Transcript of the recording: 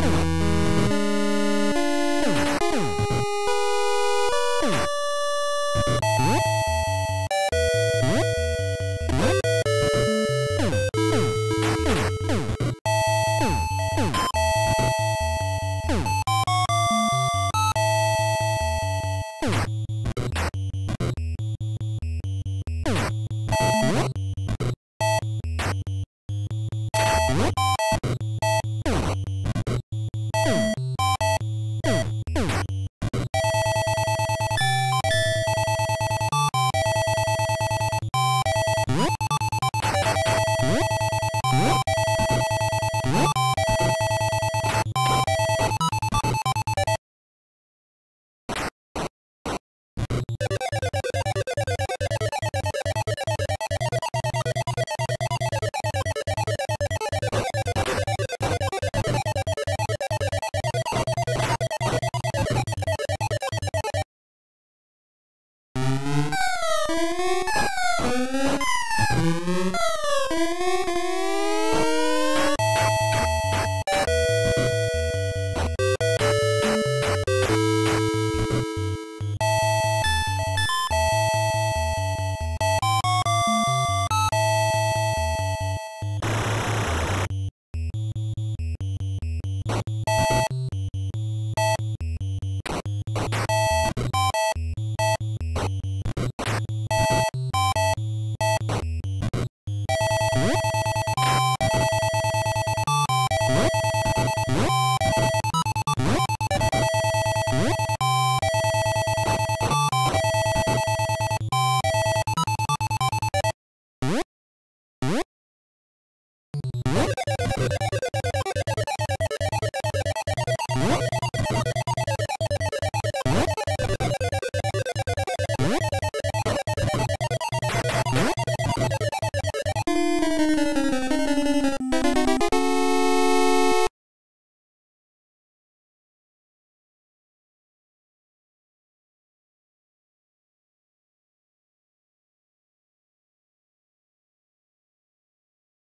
Bye.